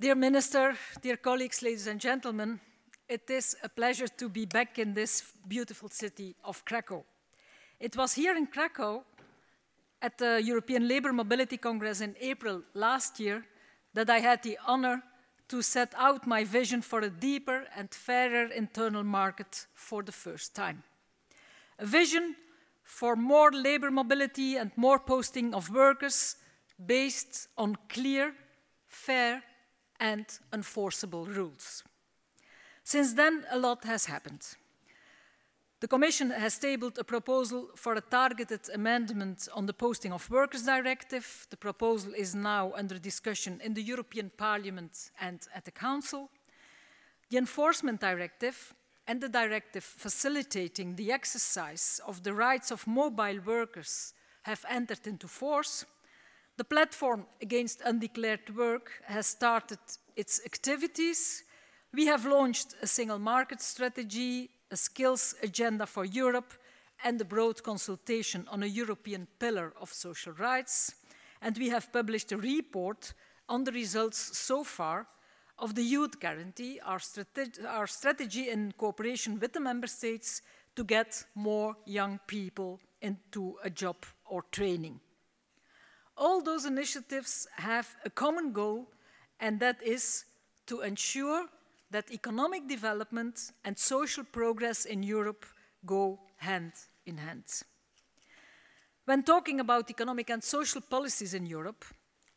Dear Minister, dear colleagues, ladies and gentlemen, it is a pleasure to be back in this beautiful city of Krakow. It was here in Krakow at the European Labour Mobility Congress in April last year that I had the honor to set out my vision for a deeper and fairer internal market for the first time. A vision for more labour mobility and more posting of workers based on clear, fair and enforceable rules. Since then, a lot has happened. The Commission has tabled a proposal for a targeted amendment on the Posting of Workers Directive. The proposal is now under discussion in the European Parliament and at the Council. The Enforcement Directive and the directive facilitating the exercise of the rights of mobile workers have entered into force. The platform against undeclared work has started its activities. We have launched a single market strategy a skills agenda for Europe, and a broad consultation on a European pillar of social rights. And we have published a report on the results so far of the Youth Guarantee, our, strate our strategy in cooperation with the Member States to get more young people into a job or training. All those initiatives have a common goal, and that is to ensure that economic development and social progress in Europe go hand in hand. When talking about economic and social policies in Europe,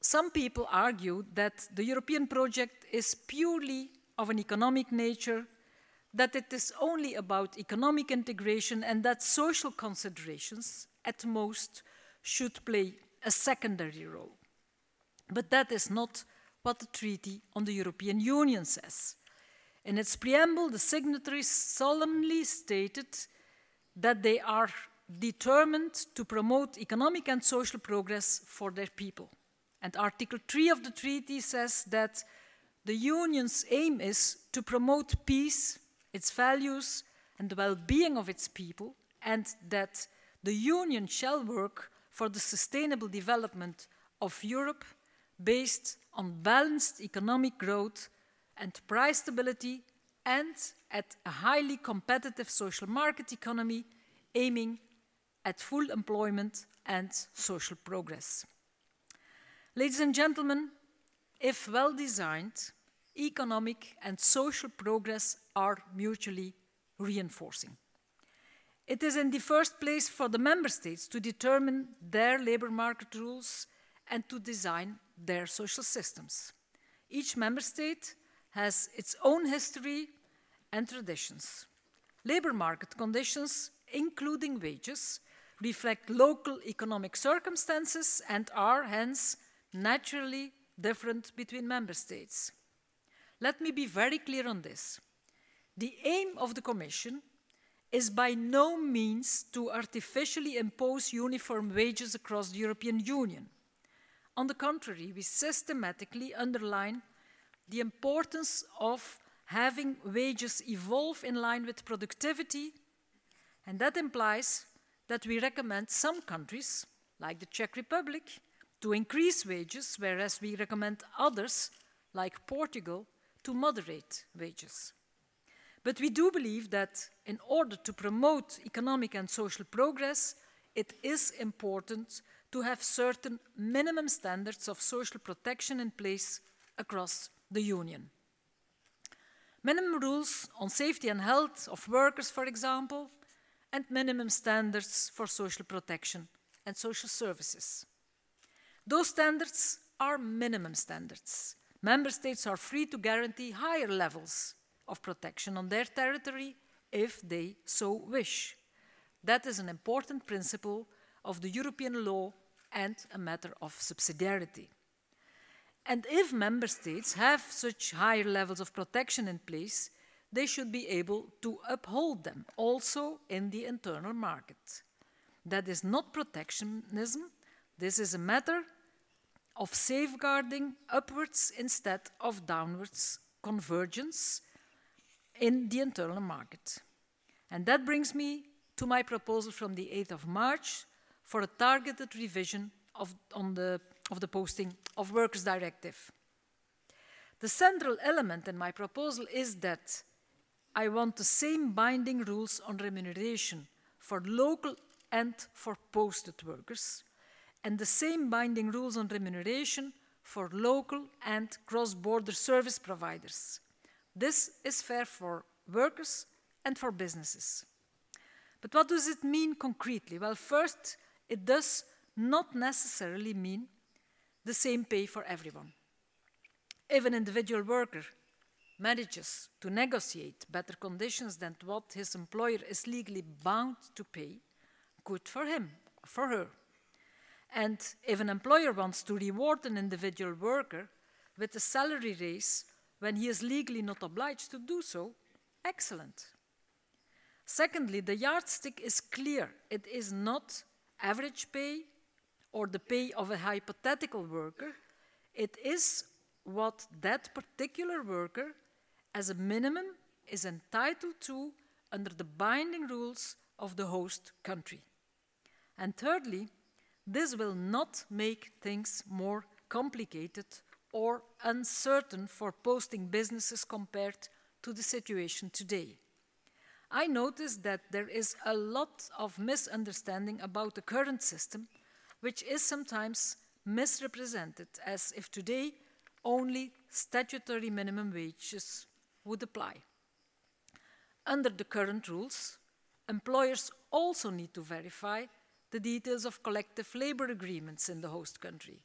some people argue that the European project is purely of an economic nature, that it is only about economic integration and that social considerations, at most, should play a secondary role. But that is not what the Treaty on the European Union says. In its preamble, the signatories solemnly stated that they are determined to promote economic and social progress for their people. And Article 3 of the treaty says that the Union's aim is to promote peace, its values, and the well-being of its people, and that the Union shall work for the sustainable development of Europe based on balanced economic growth and price stability and at a highly competitive social market economy aiming at full employment and social progress. Ladies and gentlemen, if well designed, economic and social progress are mutually reinforcing. It is in the first place for the member states to determine their labour market rules and to design their social systems. Each member state has its own history and traditions. Labour market conditions, including wages, reflect local economic circumstances and are hence naturally different between member states. Let me be very clear on this. The aim of the Commission is by no means to artificially impose uniform wages across the European Union. On the contrary, we systematically underline the importance of having wages evolve in line with productivity, and that implies that we recommend some countries, like the Czech Republic, to increase wages, whereas we recommend others, like Portugal, to moderate wages. But we do believe that in order to promote economic and social progress, it is important to have certain minimum standards of social protection in place across the Union. Minimum rules on safety and health of workers, for example, and minimum standards for social protection and social services. Those standards are minimum standards. Member states are free to guarantee higher levels of protection on their territory if they so wish. That is an important principle of the European law and a matter of subsidiarity. And if member states have such higher levels of protection in place, they should be able to uphold them also in the internal market. That is not protectionism, this is a matter of safeguarding upwards instead of downwards convergence in the internal market. And that brings me to my proposal from the 8th of March for a targeted revision of, the of the Posting of Workers Directive. The central element in my proposal is that I want the same binding rules on remuneration for local and for posted workers, and the same binding rules on remuneration for local and cross-border service providers. This is fair for workers and for businesses. But what does it mean concretely? Well, first, it does not necessarily mean the same pay for everyone. If an individual worker manages to negotiate better conditions than what his employer is legally bound to pay, good for him, for her. And if an employer wants to reward an individual worker with a salary raise when he is legally not obliged to do so, excellent. Secondly, the yardstick is clear. It is not average pay or the pay of a hypothetical worker. It is what that particular worker, as a minimum, is entitled to under the binding rules of the host country. And thirdly, this will not make things more complicated or uncertain for posting businesses compared to the situation today. I notice that there is a lot of misunderstanding about the current system, which is sometimes misrepresented as if today only statutory minimum wages would apply. Under the current rules, employers also need to verify the details of collective labor agreements in the host country.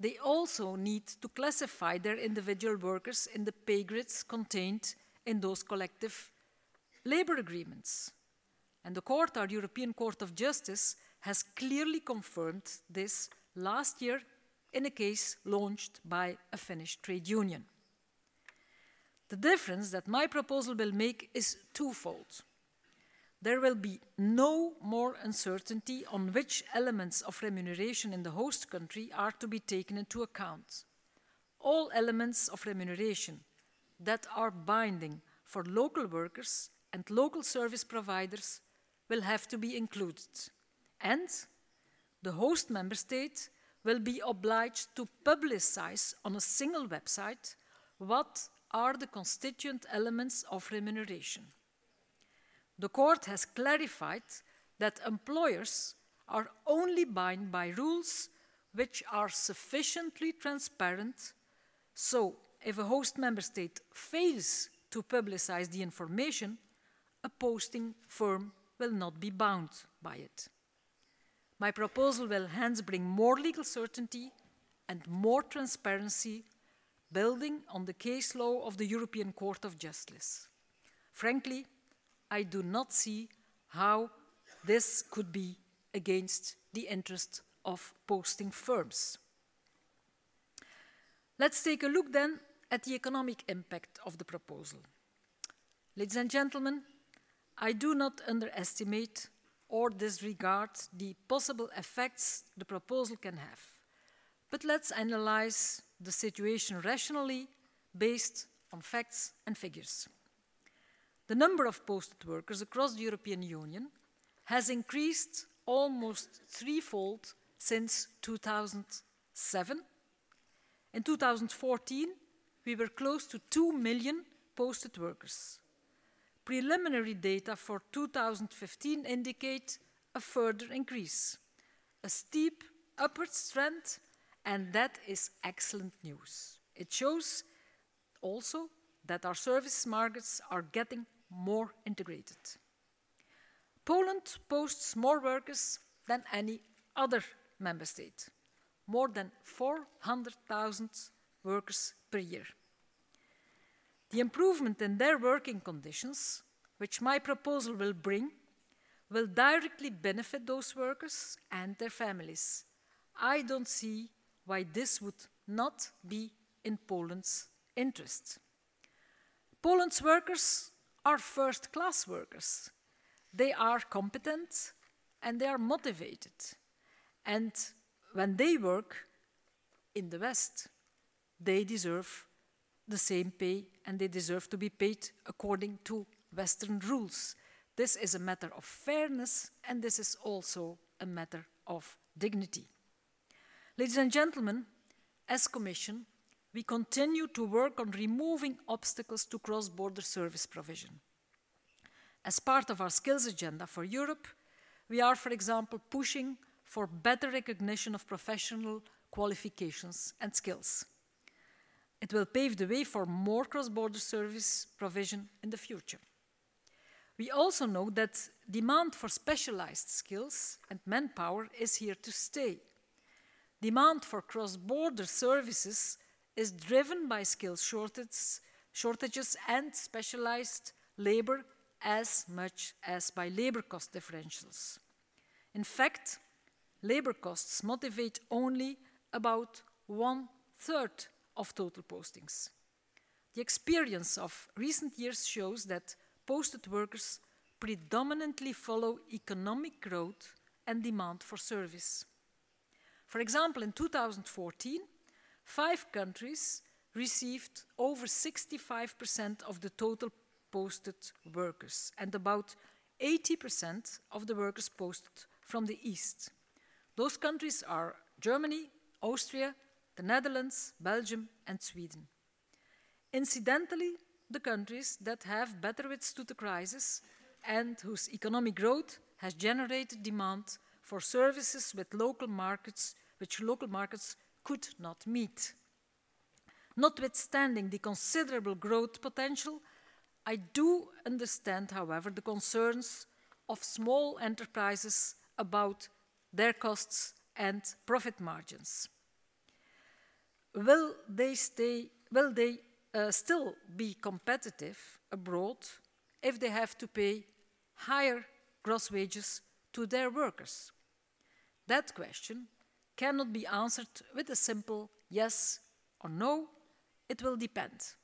They also need to classify their individual workers in the pay grids contained in those collective labor agreements. And the court, our European Court of Justice, has clearly confirmed this last year in a case launched by a Finnish trade union. The difference that my proposal will make is twofold. There will be no more uncertainty on which elements of remuneration in the host country are to be taken into account. All elements of remuneration that are binding for local workers and local service providers will have to be included. And the host member state will be obliged to publicize on a single website what are the constituent elements of remuneration. The court has clarified that employers are only bound by rules which are sufficiently transparent, so if a host member state fails to publicize the information, a posting firm will not be bound by it. My proposal will hence bring more legal certainty and more transparency, building on the case law of the European Court of Justice. Frankly, I do not see how this could be against the interest of posting firms. Let's take a look then at the economic impact of the proposal. Ladies and gentlemen, I do not underestimate or disregard the possible effects the proposal can have. But let's analyze the situation rationally based on facts and figures. The number of posted workers across the European Union has increased almost threefold since 2007. In 2014, we were close to 2 million posted workers. Preliminary data for 2015 indicate a further increase, a steep upward trend, and that is excellent news. It shows also that our service markets are getting more integrated. Poland posts more workers than any other member state, more than 400,000 workers per year. The improvement in their working conditions, which my proposal will bring, will directly benefit those workers and their families. I don't see why this would not be in Poland's interest. Poland's workers are first class workers. They are competent and they are motivated. And when they work in the West, they deserve the same pay and they deserve to be paid according to Western rules. This is a matter of fairness and this is also a matter of dignity. Ladies and gentlemen, as Commission, we continue to work on removing obstacles to cross-border service provision. As part of our skills agenda for Europe, we are, for example, pushing for better recognition of professional qualifications and skills. It will pave the way for more cross-border service provision in the future. We also know that demand for specialized skills and manpower is here to stay. Demand for cross-border services is driven by skills shortages, shortages and specialized labor as much as by labor cost differentials. In fact, labor costs motivate only about one third of total postings. The experience of recent years shows that posted workers predominantly follow economic growth and demand for service. For example, in 2014, five countries received over 65% of the total posted workers and about 80% of the workers posted from the East. Those countries are Germany, Austria, the Netherlands, Belgium, and Sweden. Incidentally, the countries that have better withstood the crisis and whose economic growth has generated demand for services with local markets, which local markets could not meet. Notwithstanding the considerable growth potential, I do understand, however, the concerns of small enterprises about their costs and profit margins. Will they, stay, will they uh, still be competitive abroad if they have to pay higher gross wages to their workers? That question cannot be answered with a simple yes or no, it will depend.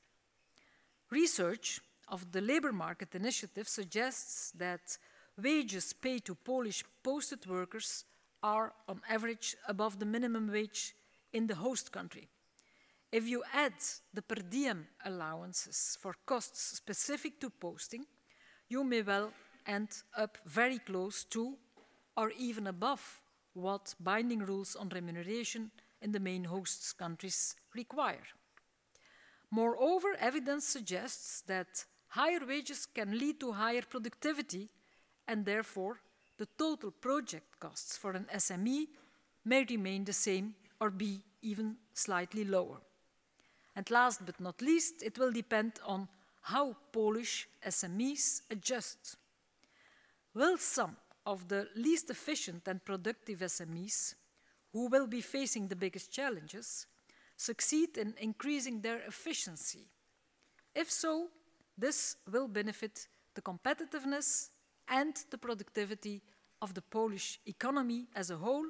Research of the Labour Market Initiative suggests that wages paid to Polish posted workers are on average above the minimum wage in the host country. If you add the per diem allowances for costs specific to posting, you may well end up very close to or even above what binding rules on remuneration in the main host countries require. Moreover, evidence suggests that higher wages can lead to higher productivity and therefore the total project costs for an SME may remain the same or be even slightly lower. And last but not least, it will depend on how Polish SMEs adjust. Will some of the least efficient and productive SMEs, who will be facing the biggest challenges, succeed in increasing their efficiency? If so, this will benefit the competitiveness and the productivity of the Polish economy as a whole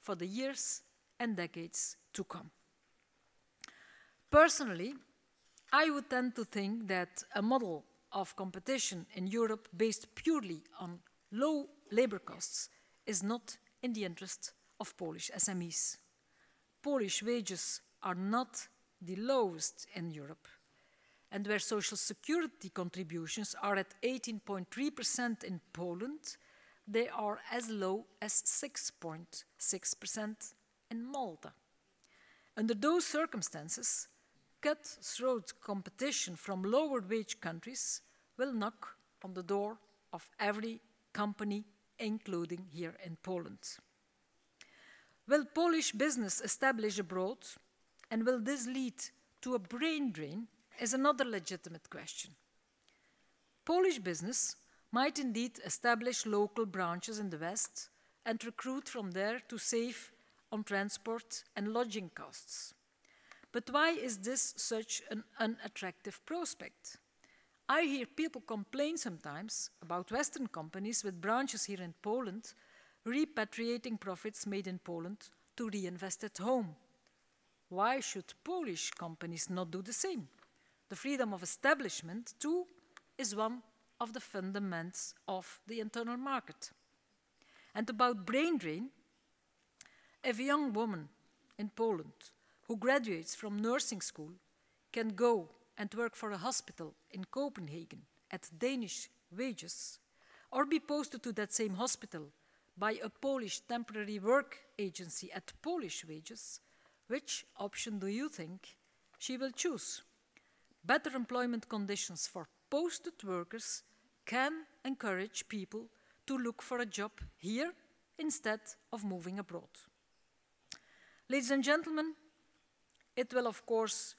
for the years and decades to come. Personally, I would tend to think that a model of competition in Europe based purely on low labor costs is not in the interest of Polish SMEs. Polish wages are not the lowest in Europe and where social security contributions are at 18.3% in Poland, they are as low as 6.6% in Malta. Under those circumstances, cutthroat competition from lower wage countries will knock on the door of every company, including here in Poland. Will Polish business establish abroad, and will this lead to a brain drain is another legitimate question. Polish business might indeed establish local branches in the West and recruit from there to save on transport and lodging costs. But why is this such an unattractive prospect? I hear people complain sometimes about Western companies with branches here in Poland repatriating profits made in Poland to reinvest at home. Why should Polish companies not do the same? The freedom of establishment, too, is one of the fundamentals of the internal market. And about brain drain, if a young woman in Poland who graduates from nursing school can go and work for a hospital in Copenhagen at Danish wages, or be posted to that same hospital by a Polish temporary work agency at Polish wages, which option do you think she will choose. Better employment conditions for posted workers can encourage people to look for a job here instead of moving abroad. Ladies and gentlemen, it will of course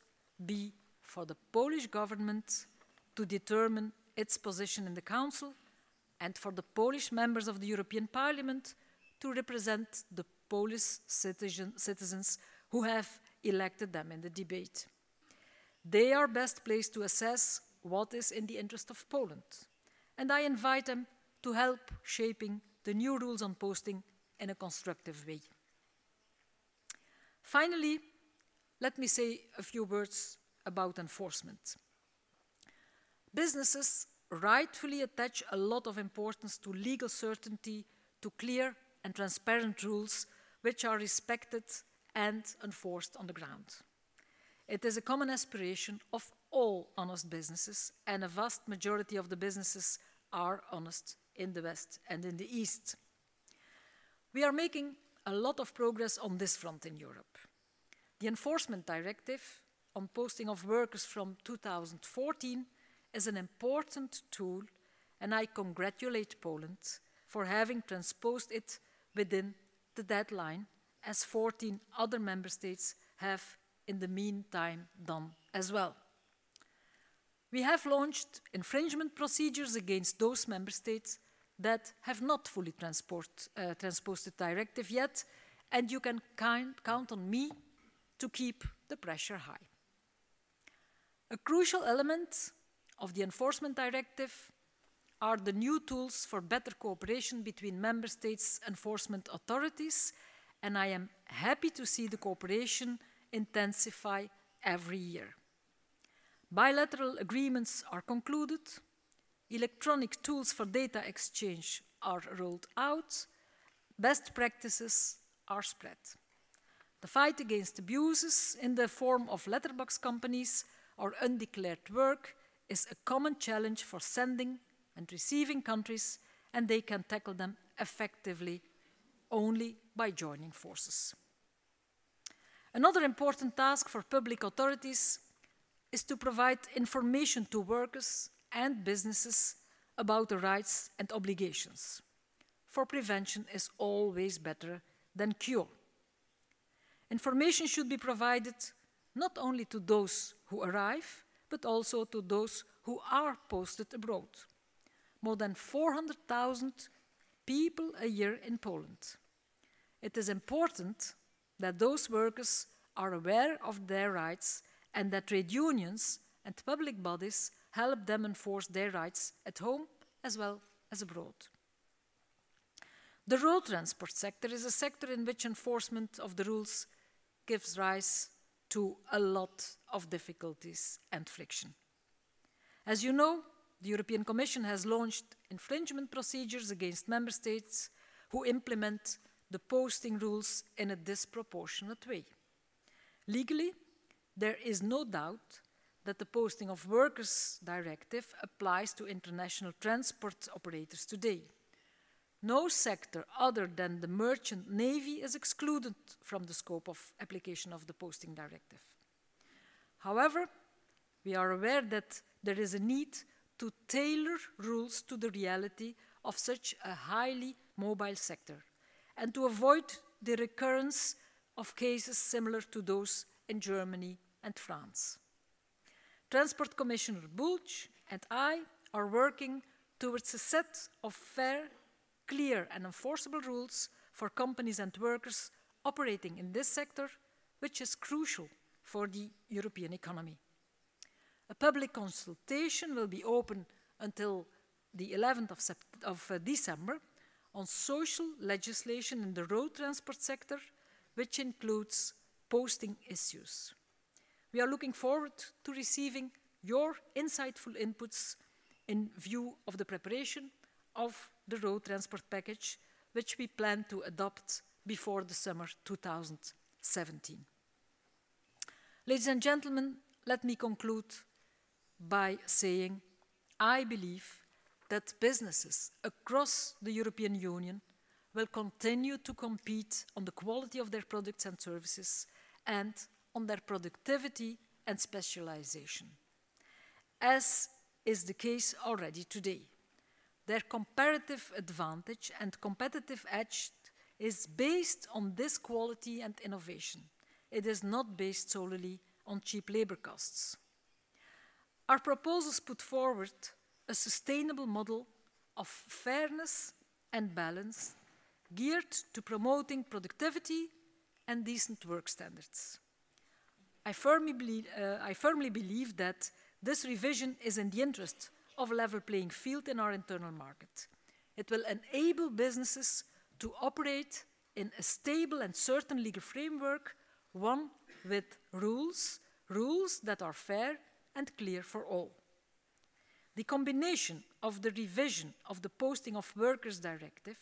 be for the Polish government to determine its position in the Council and for the Polish members of the European Parliament to represent the Polish citizen, citizens who have elected them in the debate. They are best placed to assess what is in the interest of Poland, and I invite them to help shaping the new rules on posting in a constructive way. Finally, let me say a few words about enforcement. Businesses rightfully attach a lot of importance to legal certainty, to clear and transparent rules which are respected and enforced on the ground. It is a common aspiration of all honest businesses, and a vast majority of the businesses are honest in the West and in the East. We are making a lot of progress on this front in Europe. The Enforcement Directive on posting of workers from 2014 is an important tool, and I congratulate Poland for having transposed it within the deadline, as 14 other member states have in the meantime done as well. We have launched infringement procedures against those member states that have not fully uh, transposed the directive yet, and you can count on me to keep the pressure high. A crucial element of the Enforcement Directive are the new tools for better cooperation between Member States' enforcement authorities, and I am happy to see the cooperation intensify every year. Bilateral agreements are concluded, electronic tools for data exchange are rolled out, best practices are spread. The fight against abuses in the form of letterbox companies or undeclared work is a common challenge for sending and receiving countries, and they can tackle them effectively only by joining forces. Another important task for public authorities is to provide information to workers and businesses about the rights and obligations. For prevention is always better than cure. Information should be provided not only to those who arrive, but also to those who are posted abroad. More than 400,000 people a year in Poland. It is important that those workers are aware of their rights and that trade unions and public bodies help them enforce their rights at home as well as abroad. The road transport sector is a sector in which enforcement of the rules gives rise to a lot of difficulties and friction. As you know, the European Commission has launched infringement procedures against member states who implement the posting rules in a disproportionate way. Legally, there is no doubt that the Posting of Workers Directive applies to international transport operators today. No sector other than the merchant navy is excluded from the scope of application of the Posting Directive. However, we are aware that there is a need to tailor rules to the reality of such a highly mobile sector and to avoid the recurrence of cases similar to those in Germany and France. Transport Commissioner Bulc and I are working towards a set of fair, clear and enforceable rules for companies and workers operating in this sector, which is crucial for the European economy. A public consultation will be open until the 11th of, of uh, December on social legislation in the road transport sector, which includes posting issues. We are looking forward to receiving your insightful inputs in view of the preparation of the road transport package, which we plan to adopt before the summer 2017. Ladies and gentlemen, let me conclude by saying I believe that businesses across the European Union will continue to compete on the quality of their products and services and on their productivity and specialization, as is the case already today. Their comparative advantage and competitive edge is based on this quality and innovation. It is not based solely on cheap labor costs. Our proposals put forward a sustainable model of fairness and balance geared to promoting productivity and decent work standards. I firmly, believe, uh, I firmly believe that this revision is in the interest of level playing field in our internal market. It will enable businesses to operate in a stable and certain legal framework, one with rules, rules that are fair and clear for all. The combination of the revision of the Posting of Workers Directive,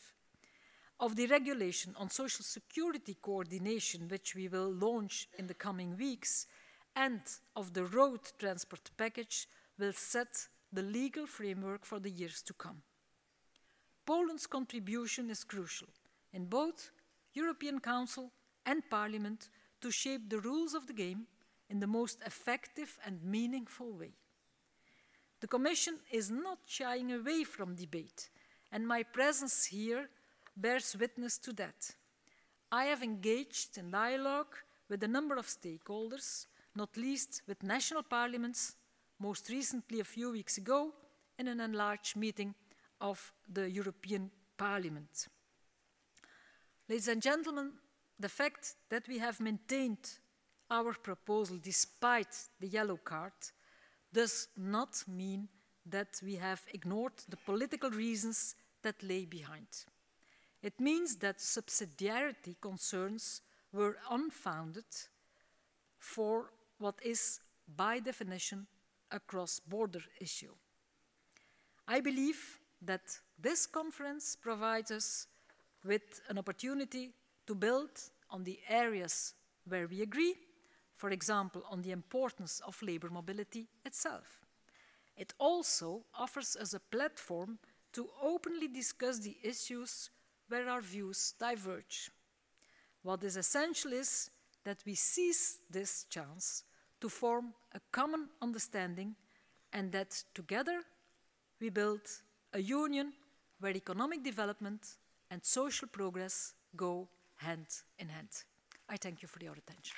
of the regulation on social security coordination, which we will launch in the coming weeks, and of the road transport package will set the legal framework for the years to come. Poland's contribution is crucial in both European Council and Parliament to shape the rules of the game in the most effective and meaningful way. The Commission is not shying away from debate, and my presence here bears witness to that. I have engaged in dialogue with a number of stakeholders, not least with national parliaments, most recently a few weeks ago in an enlarged meeting of the European Parliament. Ladies and gentlemen, the fact that we have maintained our proposal despite the yellow card does not mean that we have ignored the political reasons that lay behind. It means that subsidiarity concerns were unfounded for what is, by definition, a cross-border issue. I believe that this conference provides us with an opportunity to build on the areas where we agree, for example, on the importance of labor mobility itself. It also offers us a platform to openly discuss the issues where our views diverge. What is essential is that we seize this chance to form a common understanding and that together we build a union where economic development and social progress go hand in hand. I thank you for your attention.